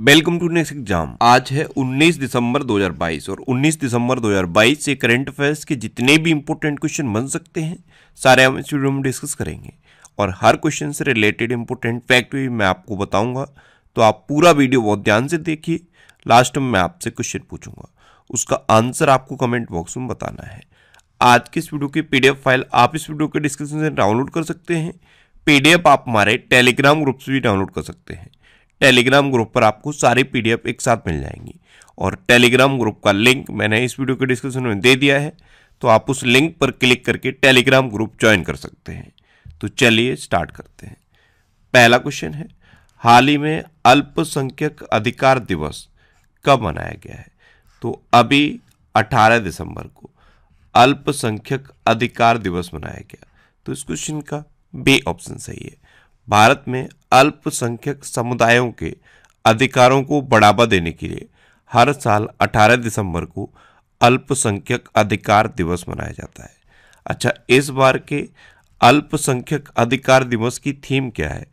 Welcome to next exam. आज है 19 दिसंबर 2022 और 19 दिसंबर 2022 से करंट अफेयर्स के जितने भी इंपॉर्टेंट क्वेश्चन बन सकते हैं, सारे हम इस वीडियो में डिस्कस करेंगे। और हर क्वेश्चन से रिलेटेड इंपॉर्टेंट फैक्ट भी मैं आपको बताऊँगा। तो आप पूरा वीडियो बहुत ध्यान से देखिए। लास्ट में मैं आपसे क्वेश्चन पूछूँगा। उसका आंसर आपको कमेंट बॉक्स में बताना है। आज की इस वीडियो की पीडीएफ फ़ाइल आप इस वीडियो के डिस्क्रिप्शन से डाउनलोड कर सकते हैं। पीडीएफ आप हमारे टेलीग्राम ग्रुप से भी डाउनलोड कर सकते हैं। टेलीग्राम ग्रुप पर आपको सारी पीडीएफ एक साथ मिल जाएँगी। और टेलीग्राम ग्रुप का लिंक मैंने इस वीडियो के डिस्क्रिप्शन में दे दिया है तो आप उस लिंक पर क्लिक करके टेलीग्राम ग्रुप ज्वाइन कर सकते हैं। तो चलिए स्टार्ट करते हैं। पहला क्वेश्चन है, हाल ही में अल्पसंख्यक अधिकार दिवस कब मनाया गया है? तो अभी 18 दिसंबर को अल्पसंख्यक अधिकार दिवस मनाया गया। तो इस क्वेश्चन का बी ऑप्शन सही है। भारत में अल्पसंख्यक समुदायों के अधिकारों को बढ़ावा देने के लिए हर साल 18 दिसंबर को अल्पसंख्यक अधिकार दिवस मनाया जाता है। अच्छा इस बार के अल्पसंख्यक अधिकार दिवस की थीम क्या है?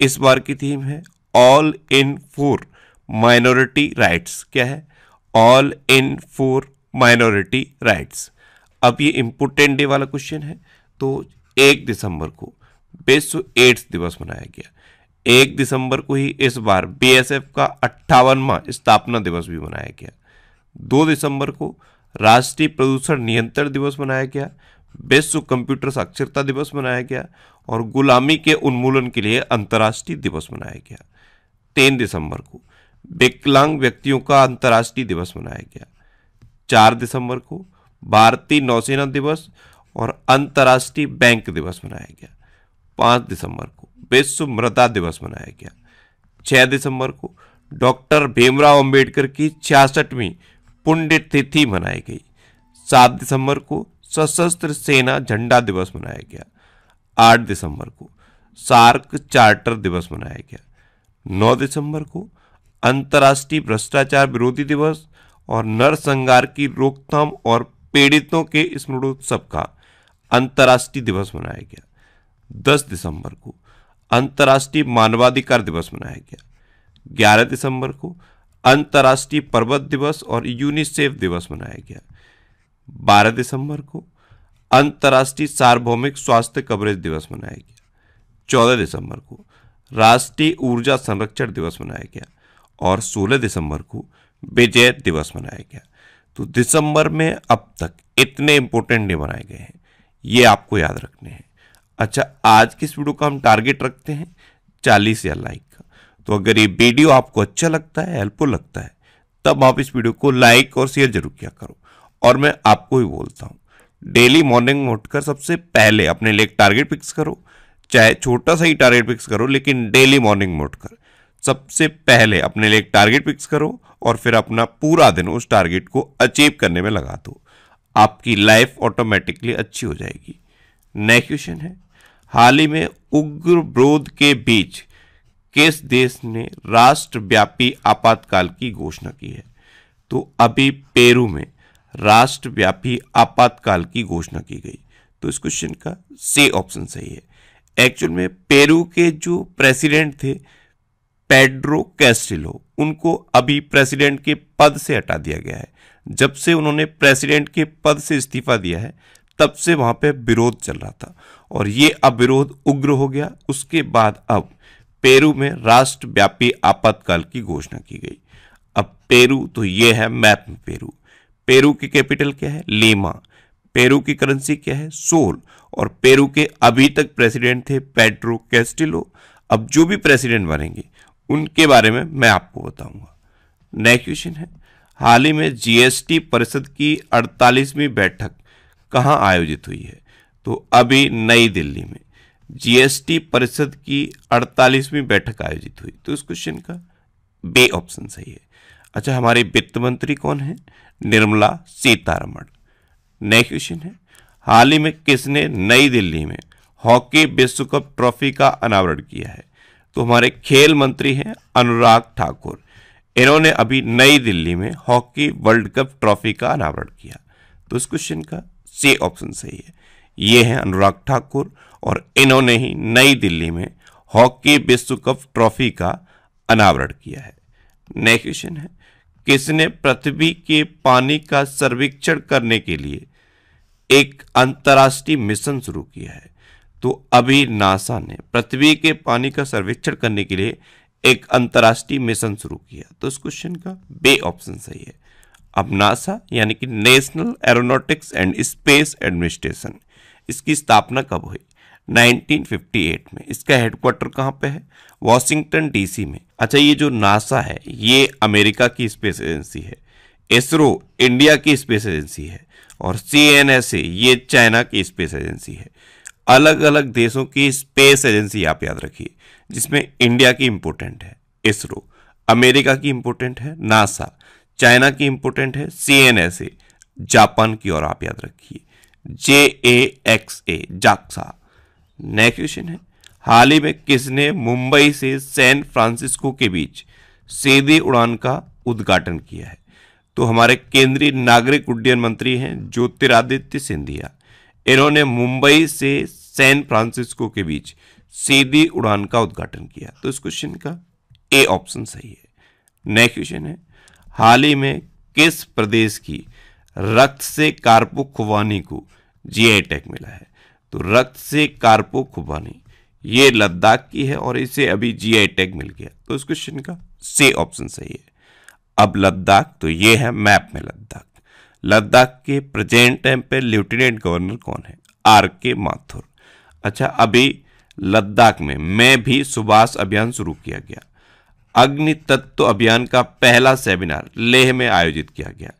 इस बार की थीम है all in for minority rights क्या है? All in for minority rights अब ये इंपोर्टेंट डे वाला क्वेश्चन है तो एक दिसंबर को विश्व एड्स दिवस मनाया गया। एक दिसंबर को ही इस बार बीएसएफ का अट्ठावनवा स्थापना दिवस भी मनाया गया। दो दिसंबर को राष्ट्रीय प्रदूषण नियंत्रण दिवस मनाया गया, विश्व कंप्यूटर साक्षरता दिवस मनाया गया और गुलामी के उन्मूलन के लिए अंतर्राष्ट्रीय दिवस मनाया गया। तीन दिसंबर को विकलांग व्यक्तियों का अंतर्राष्ट्रीय दिवस मनाया गया। चार दिसंबर को भारतीय नौसेना दिवस और अंतर्राष्ट्रीय बैंक दिवस मनाया गया। पाँच दिसंबर को विश्व मृदा दिवस मनाया गया। छह दिसंबर को डॉक्टर भीमराव अंबेडकर की छियासठवीं पुण्यतिथि मनाई गई। सात दिसंबर को सशस्त्र सेना झंडा दिवस मनाया गया। आठ दिसंबर को सार्क चार्टर दिवस मनाया गया। नौ दिसंबर को अंतर्राष्ट्रीय भ्रष्टाचार विरोधी दिवस और नरसंहार की रोकथाम और पीड़ितों के स्मृणोत्सव का अंतर्राष्ट्रीय दिवस मनाया गया। 10 दिसंबर को अंतर्राष्ट्रीय मानवाधिकार दिवस मनाया गया। 11 दिसंबर को अंतर्राष्ट्रीय पर्वत दिवस और यूनिसेफ दिवस मनाया गया। 12 दिसंबर को अंतर्राष्ट्रीय सार्वभौमिक स्वास्थ्य कवरेज दिवस मनाया गया। 14 दिसंबर को राष्ट्रीय ऊर्जा संरक्षण दिवस मनाया गया और 16 दिसंबर को विजय दिवस मनाया गया। तो दिसंबर में अब तक इतने इंपॉर्टेंट डे मनाए गए हैं। ये आपको याद रखने हैं। अच्छा आज की इस वीडियो का हम टारगेट रखते हैं? चालीस या लाइक का तो अगर ये वीडियो आपको अच्छा लगता है हेल्पफुल लगता है, तब आप इस वीडियो को लाइक और शेयर ज़रूर किया करो। और मैं आपको ही बोलता हूँ डेली मॉर्निंग में उठकर सबसे पहले अपने लिए टारगेट फिक्स करो। चाहे छोटा सा ही टारगेट फिक्स करो, लेकिन डेली मॉर्निंग में उठकर सबसे पहले अपने लिए एक टारगेट फिक्स करो और फिर अपना पूरा दिन उस टारगेट को अचीव करने में लगा दो। आपकी लाइफ ऑटोमेटिकली अच्छी हो जाएगी। नेक्स्ट क्वेश्चन है। हाल ही में उग्र विरोध के बीच किस देश ने राष्ट्रव्यापी आपातकाल की घोषणा की है? तो अभी पेरू में राष्ट्रव्यापी आपातकाल की घोषणा की गई। तो इस क्वेश्चन का सी ऑप्शन सही है। एक्चुअल में पेरू के जो प्रेसिडेंट थे पेड्रो कैस्टिलो उनको अभी प्रेसिडेंट के पद से हटा दिया गया है। जब से उन्होंने प्रेसिडेंट के पद से इस्तीफा दिया है तब से वहाँ पे विरोध चल रहा था। और ये अब विरोध उग्र हो गया। उसके बाद अब पेरू में राष्ट्रव्यापी आपातकाल की घोषणा की गई। अब पेरू तो ये है मैप में पेरू। पेरू की कैपिटल क्या है? लीमा। पेरू की करेंसी क्या है? सोल। और पेरू के अभी तक प्रेसिडेंट थे पेड्रो कैस्टिलो। अब जो भी प्रेसिडेंट बनेंगे, उनके बारे में मैं आपको बताऊँगा। नेक्स्ट क्वेश्चन है, हाल ही में जीएसटी परिषद की 48वीं बैठक कहाँ आयोजित हुई है? तो अभी नई दिल्ली में। जीएसटी परिषद की 48वीं बैठक आयोजित हुई। तो इस क्वेश्चन का बे ऑप्शन सही है। अच्छा हमारे वित्त मंत्री कौन है? निर्मला सीतारमण। नेक्स्ट क्वेश्चन है। हाल ही में किसने नई दिल्ली में हॉकी विश्व कप ट्रॉफी का अनावरण किया है? तो हमारे खेल मंत्री हैं अनुराग ठाकुर। इन्होंने अभी नई दिल्ली में हॉकी वर्ल्ड कप ट्रॉफी का अनावरण किया। तो इस क्वेश्चन का सी ऑप्शन सही है। ये हैं अनुराग ठाकुर और इन्होंने ही नई दिल्ली में हॉकी विश्व कप ट्रॉफी का अनावरण किया है। नेक्स्ट क्वेश्चन है, किसने पृथ्वी के पानी का सर्वेक्षण करने के लिए एक अंतर्राष्ट्रीय मिशन शुरू किया है? तो अभी नासा ने पृथ्वी के पानी का सर्वेक्षण करने के लिए एक अंतर्राष्ट्रीय मिशन शुरू किया। तो इस क्वेश्चन का बे ऑप्शन सही है। अब नासा, यानी कि national aeronautics and space administration, इसकी स्थापना कब हुई? 1958 में। इसका हेडक्वार्टर कहाँ पे है? वॉशिंगटन डीसी में। अच्छा ये जो नासा है, ये अमेरिका की स्पेस एजेंसी है। इसरो इंडिया की स्पेस एजेंसी है। और सी एन एस ए, ये चाइना की स्पेस एजेंसी है। अलग अलग देशों की स्पेस एजेंसी आप याद रखिए, जिसमें इंडिया की इंपोर्टेंट है। इसरो अमेरिका की इंपोर्टेंट है। नासा चाइना की इंपोर्टेंट है C N S A Japan की और आप याद रखिए। J A X A JAXA. Next question है, हाल ही में किसने मुंबई से सैन फ्रांसिस्को के बीच सीधी उड़ान का उद्घाटन किया है? तो हमारे केंद्रीय नागरिक उड्डयन मंत्री हैं ज्योतिरादित्य सिंधिया। इन्होंने मुंबई से सैन फ्रांसिस्को के बीच सीधी उड़ान का उद्घाटन किया। तो इस क्वेश्चन का ए ऑप्शन सही है। नेक्स्ट क्वेश्चन है हाल ही में किस प्रदेश की रक्त से कारपो खुबानी को जीआई टैग मिला है? तो रक्त से कारपो खुबानी, ये लद्दाख की है और इसे अभी जीआई टैग मिल गया। तो इस क्वेश्चन का से ऑप्शन सही है। अब लद्दाख तो ये है मैप में लद्दाख। लद्दाख के प्रेजेंट टाइम पे लेफ्टिनेंट गवर्नर कौन है? आर के माथुर। अच्छा अभी लद्दाख में मैं भी सुभाष अभियान शुरू किया गया। अग्नि तत्व अभियान का पहला सेमिनार लेह में आयोजित किया गया।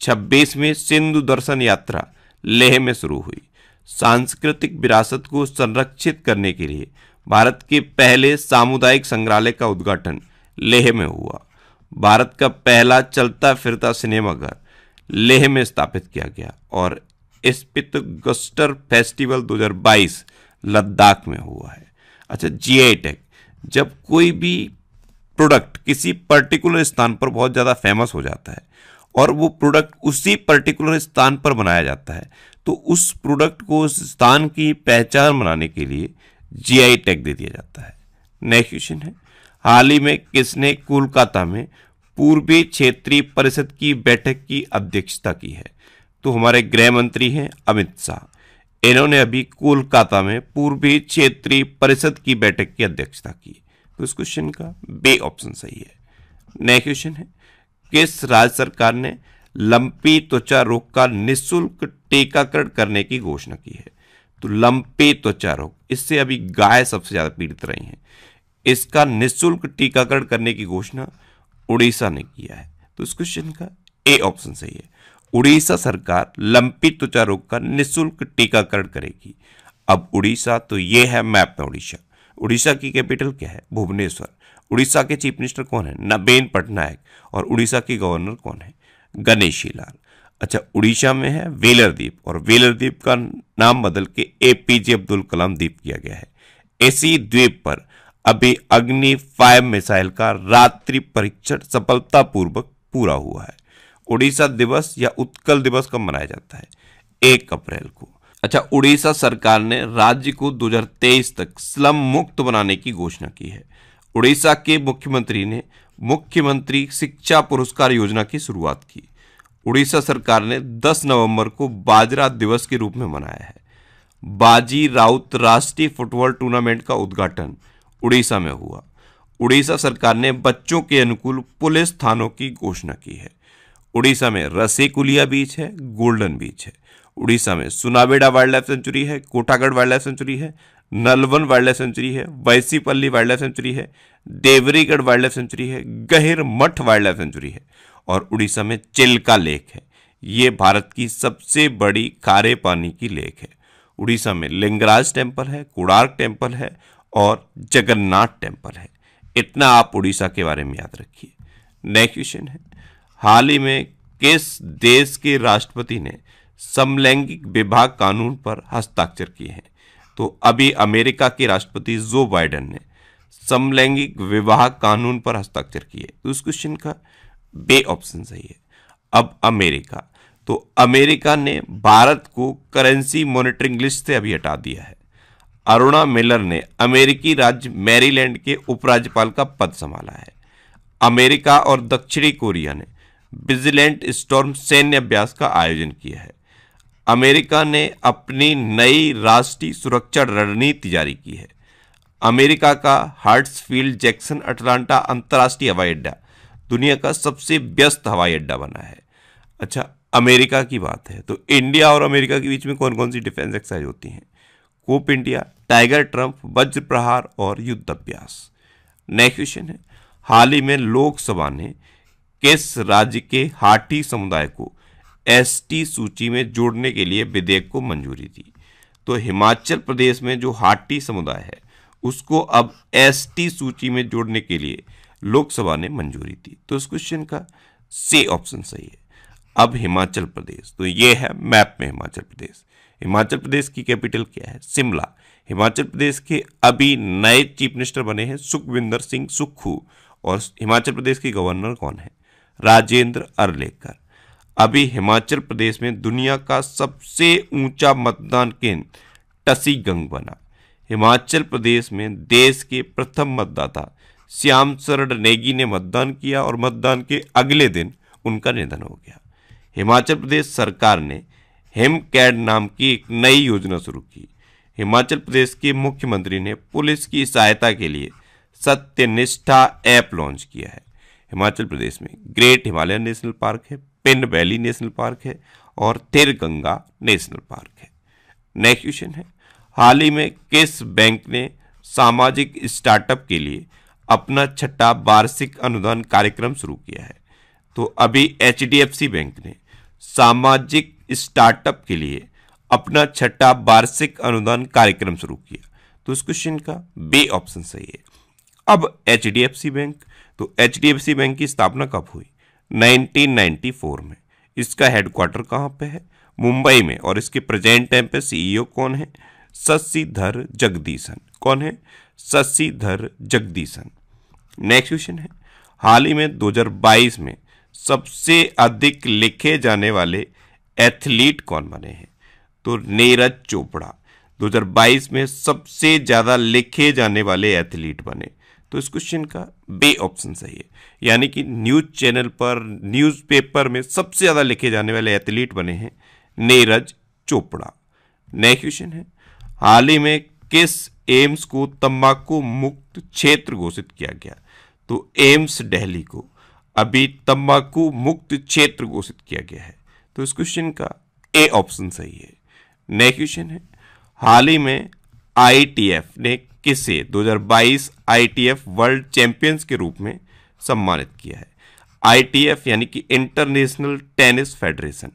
छब्बीसवीं सिंधु दर्शन यात्रा लेह में शुरू हुई। सांस्कृतिक विरासत को संरक्षित करने के लिए भारत के पहले सामुदायिक संग्रहालय का उद्घाटन लेह में हुआ। भारत का पहला चलता फिरता सिनेमाघर लेह में स्थापित किया गया और स्पित गस्टर फेस्टिवल 2022 लद्दाख में हुआ है। अच्छा जीआई टैग जब कोई भी प्रोडक्ट किसी पर्टिकुलर स्थान पर बहुत ज़्यादा फ़ेमस हो जाता है और वो प्रोडक्ट उसी पर्टिकुलर स्थान पर बनाया जाता है तो उस प्रोडक्ट को उस स्थान की पहचान बनाने के लिए जीआई टैग दे दिया जाता है। नेक्स्ट क्वेश्चन है। हाल ही में किसने कोलकाता में पूर्वी क्षेत्रीय परिषद की बैठक की अध्यक्षता की है? तो हमारे गृह मंत्री हैं अमित शाह। इन्होंने अभी कोलकाता में पूर्वी क्षेत्रीय परिषद की बैठक की अध्यक्षता की। तो इस क्वेश्चन का बे ऑप्शन सही है। नेक्स्ट क्वेश्चन है। किस राज्य सरकार ने लंपी त्वचा रोग का निःशुल्क टीकाकरण करने की घोषणा की है? तो लंपी त्वचा रोग, इससे अभी गाय सबसे ज़्यादा पीड़ित रही हैं। इसका निःशुल्क टीकाकरण करने की घोषणा उड़ीसा ने किया है। तो इस क्वेश्चन का ए ऑप्शन सही है। उड़ीसा सरकार लंपी त्वचा रोग का निःशुल्क टीकाकरण करेगी। अब उड़ीसा तो ये है मैप में उड़ीसा। उड़ीसा की कैपिटल क्या है? भुवनेश्वर। उड़ीसा के चीफ मिनिस्टर कौन है? नबेन पटनायक। और उड़ीसा की गवर्नर कौन है? गणेशी लाल अच्छा उड़ीसा में है वेलर द्वीप और वेलर द्वीप का नाम बदल के एपीजे अब्दुल कलाम द्वीप किया गया है। इसी द्वीप पर अभी अग्नि फाइव मिसाइल का रात्रि परीक्षण सफलतापूर्वक पूरा हुआ है। उड़ीसा दिवस या उत्कल दिवस कब मनाया जाता है? एक अप्रैल को। अच्छा उड़ीसा सरकार ने राज्य को 2023 तक स्लम मुक्त बनाने की घोषणा की है। उड़ीसा के मुख्यमंत्री ने मुख्यमंत्री शिक्षा पुरस्कार योजना की शुरुआत की। उड़ीसा सरकार ने 10 नवंबर को बाजरा दिवस के रूप में मनाया है। बाजी राउत राष्ट्रीय फुटबॉल टूर्नामेंट का उद्घाटन उड़ीसा में हुआ। उड़ीसा सरकार ने बच्चों के अनुकूल पुलिस थानों की घोषणा की है। उड़ीसा में रसेकुलिया बीच है, गोल्डन बीच है। उड़ीसा में। सुनाबेड़ा वाइल्ड लाइफ सेंचुरी है कोटागढ़ वाइल्ड लाइफ सेंचुरी है, नलवन वाइल्ड लाइफ सेंचुरी है, वैसीपल्ली वाइल्ड लाइफ सेंचुरी है, देवरीगढ़ वाइल्ड लाइफ सेंचुरी है, गहिर मठ वाइल्ड लाइफ सेंचुरी है और उड़ीसा में चिल्का लेक है। ये भारत की सबसे बड़ी खारे पानी की लेक है। उड़ीसा में लिंगराज टेंपल है कुड़ार्क टेंपल है और जगन्नाथ टेंपल है। इतना आप उड़ीसा के बारे में याद रखिए। नेक्स्ट क्वेश्चन है, हाल ही में किस देश के राष्ट्रपति ने समलैंगिक विभाग कानून पर हस्ताक्षर किए हैं। तो अभी अमेरिका के राष्ट्रपति जो बाइडन ने समलैंगिक विवाह कानून पर हस्ताक्षर किए तो उस क्वेश्चन का बे ऑप्शन सही है। अब अमेरिका तो अमेरिका ने भारत को करेंसी मॉनिटरिंग लिस्ट से अभी हटा दिया है। अरुणा मिलर ने अमेरिकी राज्य मैरीलैंड के उपराज्यपाल का पद संभाला है। अमेरिका और दक्षिणी कोरिया ने विजिलेंट स्टॉर्म सैन्य अभ्यास का आयोजन किया है। अमेरिका ने अपनी नई राष्ट्रीय सुरक्षा रणनीति जारी की है। अमेरिका का हार्ट्सफील्ड जैक्सन अटलांटा अंतर्राष्ट्रीय हवाई अड्डा, दुनिया का सबसे व्यस्त हवाई अड्डा बना है। अच्छा अमेरिका की बात है तो इंडिया और अमेरिका के बीच में कौन कौन सी डिफेंस एक्सरसाइज होती हैं? कोप इंडिया, टाइगर ट्रंप, वज्र प्रहार और युद्ध अभ्यास। नेक्स्ट क्वेश्चन है, हाल ही में लोकसभा ने किस राज्य के हाटी समुदाय को एसटी सूची में जोड़ने के लिए विधेयक को मंजूरी दी। तो हिमाचल प्रदेश में जो हाटी समुदाय है, उसको अब एसटी सूची में जोड़ने के लिए लोकसभा ने मंजूरी दी। तो इस क्वेश्चन का सी ऑप्शन सही है। अब हिमाचल प्रदेश तो ये है मैप में हिमाचल प्रदेश। हिमाचल प्रदेश की कैपिटल क्या है? शिमला। हिमाचल प्रदेश के अभी नए चीफ मिनिस्टर बने हैं सुखविंदर सिंह सुक्खू। और हिमाचल प्रदेश के गवर्नर कौन है? राजेंद्र अरलेकर। अभी हिमाचल प्रदेश में दुनिया का सबसे ऊँचा मतदान केंद्र टसीगंग बना हिमाचल प्रदेश में देश के प्रथम मतदाता श्याम शरण नेगी ने मतदान किया और मतदान के अगले दिन उनका निधन हो गया। हिमाचल प्रदेश सरकार ने हिम कैड नाम की एक नई योजना शुरू की। हिमाचल प्रदेश के मुख्यमंत्री ने पुलिस की सहायता के लिए सत्यनिष्ठा ऐप लॉन्च किया है। हिमाचल प्रदेश में ग्रेट हिमालयन नेशनल पार्क है। पिन वैली नेशनल पार्क है और तिरगंगा नेशनल पार्क है। नेक्स्ट क्वेश्चन है। हाल ही में किस बैंक ने सामाजिक स्टार्टअप के लिए अपना छठा वार्षिक अनुदान कार्यक्रम शुरू किया है? तो अभी एचडीएफसी बैंक ने सामाजिक स्टार्टअप के लिए अपना छठा वार्षिक अनुदान कार्यक्रम शुरू किया। तो इस क्वेश्चन का बी ऑप्शन सही है। अब एचडीएफसी बैंक तो एचडीएफसी बैंक की स्थापना कब हुई? 1994 में। इसका हेडक्वार्टर कहाँ पे है? मुंबई में। और इसके प्रेजेंट टाइम पे सीईओ कौन है? शशिधर जगदीशन। कौन है? शशिधर जगदीशन। नेक्स्ट क्वेश्चन है। हाल ही में 2022 में सबसे अधिक लिखे जाने वाले एथलीट कौन बने हैं? तो नीरज चोपड़ा। 2022 में सबसे ज़्यादा लिखे जाने वाले एथलीट बने। तो इस क्वेश्चन का बे ऑप्शन सही है। यानी कि न्यूज़ चैनल पर न्यूज़पेपर में सबसे ज़्यादा लिखे जाने वाले एथलीट बने हैं नीरज चोपड़ा। नेक्स्ट क्वेश्चन है। हाल ही में किस एम्स को तंबाकू मुक्त क्षेत्र घोषित किया गया? तो एम्स दिल्ली को। अभी तंबाकू मुक्त क्षेत्र घोषित किया गया है। तो इस क्वेश्चन का ए ऑप्शन सही है। नेक्स्ट क्वेश्चन है। हाल ही में आईटीएफ ने किसे 2022 आईटीएफ वर्ल्ड चैंपियंस के रूप में सम्मानित किया है। आईटीएफ यानी कि इंटरनेशनल टेनिस फेडरेशन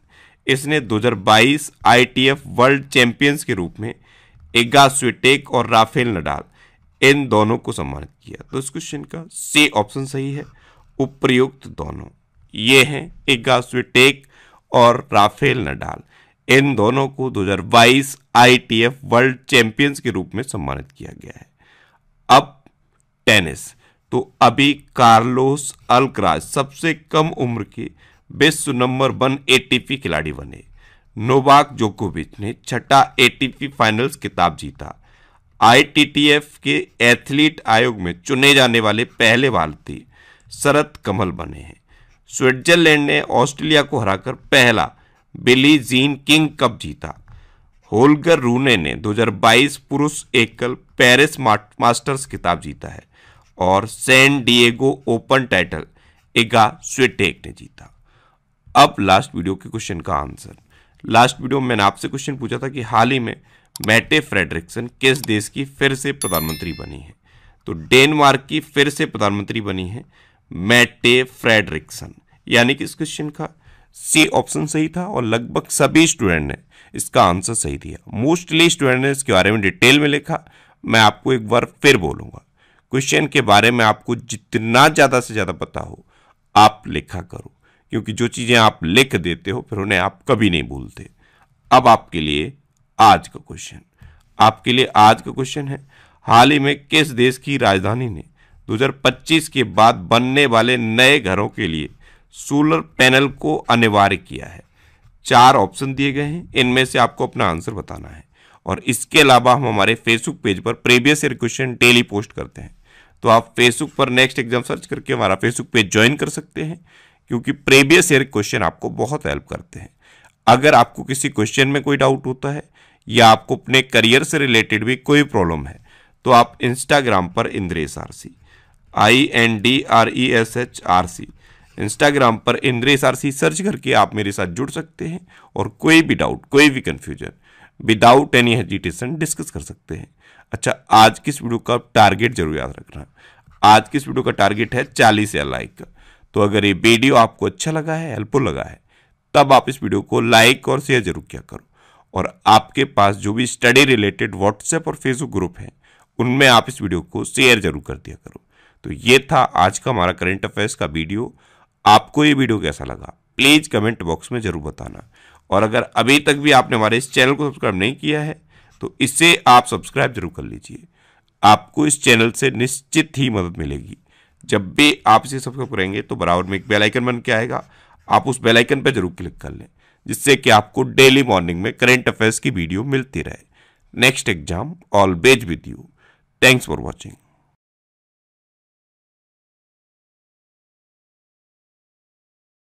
इसने 2022 आईटीएफ वर्ल्ड चैंपियंस के रूप में एगा स्विटेक और राफेल नडाल, इन दोनों को सम्मानित किया। तो इस क्वेश्चन का सी ऑप्शन सही है, उपयुक्त दोनों। ये हैं एगा स्विटेक और राफेल नडाल। इन दोनों को 2022 आईटीएफ वर्ल्ड चैंपियंस के रूप में सम्मानित किया गया है। अब टेनिस। तो अभी कार्लोस अल्क्राज सबसे कम उम्र के विश्व नंबर वन एटीपी खिलाड़ी बने। नोवाक जोकोविच ने छठा एटीपी फाइनल्स किताब जीता। आईटीटीएफ के एथलीट आयोग में चुने जाने वाले पहले भारतीय शरद कमल बने हैं। स्विट्जरलैंड ने ऑस्ट्रेलिया को हराकर पहला बिली जीन किंग कप जीता? होलगर रूने ने 2022 पुरुष एकल पेरिस मास्टर्स खिताब जीता है और San Diego open title Iga Swiatek ने जीता। अब लास्ट वीडियो के क्वेश्चन का आंसर। लास्ट वीडियो में मैंने आपसे क्वेश्चन पूछा था कि हाल ही में मैटे फ्रेडरिक्सन किस देश की फिर से प्रधानमंत्री बनी है? तो डेनमार्क की फिर से प्रधानमंत्री बनी है मैटे फ्रेडरिक्सन। यानी कि इस क्वेश्चन का? सी ऑप्शन सही था और लगभग सभी स्टूडेंट ने इसका आंसर सही दिया। मोस्टली स्टूडेंट ने इसके बारे में डिटेल में लिखा। मैं आपको एक बार फिर बोलूँगा। क्वेश्चन के बारे में आपको जितना ज़्यादा से ज़्यादा पता हो, आप लिखा करो। क्योंकि जो चीज़ें आप लिख देते हो, फिर उन्हें आप कभी नहीं भूलते। अब आपके लिए आज का क्वेश्चन आपके लिए आज का क्वेश्चन है। हाल ही में किस देश की राजधानी ने 2025 के बाद बनने वाले नए घरों के लिए सोलर पैनल को अनिवार्य किया है। चार ऑप्शन दिए गए हैं। इनमें से आपको अपना आंसर बताना है। और इसके अलावा हम हमारे फेसबुक पेज पर previous year question daily post करते हैं। तो आप फेसबुक पर नेक्स्ट एग्ज़ाम सर्च करके हमारा फेसबुक पेज ज्वाइन कर सकते हैं, क्योंकि प्रीवियस ईयर क्वेश्चन आपको बहुत हेल्प करते हैं। अगर आपको किसी क्वेश्चन में कोई डाउट होता है, या आपको अपने करियर से रिलेटेड भी कोई प्रॉब्लम है तो आप इंस्टाग्राम पर Indresh R C, I N D R E S H R C Instagram पर इंद्रेश आर सर्च करके आप मेरे साथ जुड़ सकते हैं और कोई भी डाउट कोई भी confusion without any hesitation discuss कर सकते हैं। अच्छा आज किस वीडियो का टारगेट ज़रूर याद रखना। आज किस वीडियो का टारगेट है चालीस या लाइक का तो अगर ये वीडियो आपको अच्छा लगा है हेल्पफुल लगा है, तब आप इस वीडियो को लाइक और शेयर ज़रूर किया करो। और आपके पास जो भी स्टडी रिलेटेड व्हाट्सएप और फेसबुक ग्रुप है, उनमें आप इस वीडियो को शेयर ज़रूर कर दिया करो। तो ये था आज का हमारा करंट अफेयर्स का वीडियो आपको ये वीडियो कैसा लगा? प्लीज़ कमेंट बॉक्स में ज़रूर बताना। और अगर अभी तक भी आपने हमारे इस चैनल को सब्सक्राइब नहीं किया है तो इसे आप सब्सक्राइब ज़रूर कर लीजिए। आपको इस चैनल से निश्चित ही मदद मिलेगी। जब भी आप इसे सब्सक्राइब करेंगे तो बराबर में एक बेल आइकन बन के आएगा। आप उस बेल आइकन पर ज़रूर क्लिक कर लें, जिससे कि आपको डेली मॉर्निंग में करेंट अफेयर्स की वीडियो मिलती रहे। Next exam always with you thanks for watching